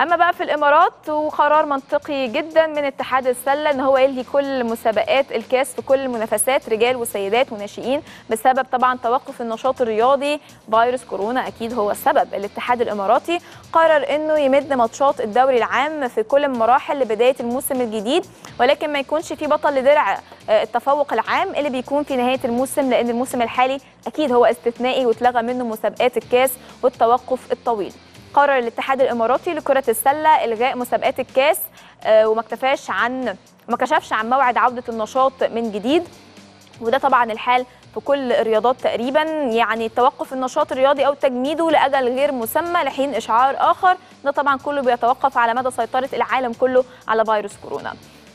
أما بقى في الإمارات وقرار منطقي جدا من اتحاد السلة إن هو يلغي كل مسابقات الكاس في كل المنافسات رجال وسيدات وناشئين بسبب طبعا توقف النشاط الرياضي فيروس كورونا. أكيد هو السبب الاتحاد الإماراتي. قرر إنه يمد ماتشات الدوري العام في كل المراحل لبداية الموسم الجديد ولكن ما يكونش في بطل لدرع التفوق العام اللي بيكون في نهاية الموسم لأن الموسم الحالي أكيد هو استثنائي واتلغى منه مسابقات الكاس والتوقف الطويل. قرر الاتحاد الإماراتي لكرة السلة إلغاء مسابقات الكاس وما اكتفاش عن ما كشفش عن موعد عودة النشاط من جديد. وده طبعا الحال في كل الرياضات تقريبا. يعني توقف النشاط الرياضي أو تجميده لأجل غير مسمى لحين إشعار آخر. ده طبعا كله بيتوقف على مدى سيطرة العالم كله على فيروس كورونا.